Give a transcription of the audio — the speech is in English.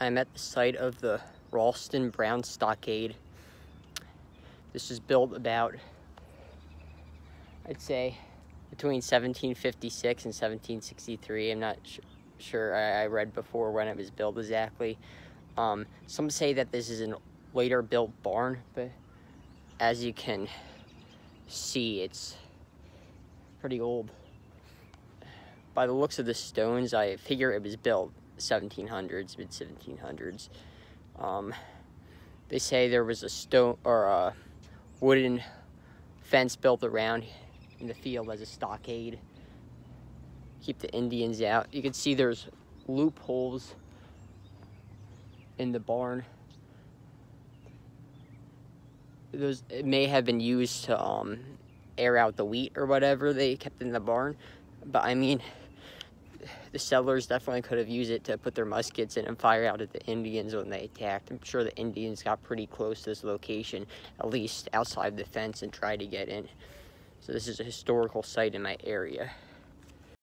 I'm at the site of the Ralston Brown Stockade. This was built about, I'd say, between 1756 and 1763. I'm not sure, I, I, read before when it was built exactly. Um, some say that this is a later built barn, but as you can see, it's pretty old. By the looks of the stones, I figure it was built 1700s, mid 1700s. Um, they say there was a stone or a wooden fence built around in the field as a stockade. Keep the Indians out. You can see there's loopholes in the barn. Those it may have been used to um, air out the wheat or whatever they kept in the barn. But I mean, the settlers definitely could have used it to put their muskets in and fire out at the Indians when they attacked. I'm sure the Indians got pretty close to this location, at least outside the fence, and tried to get in. So this is a historical site in my area.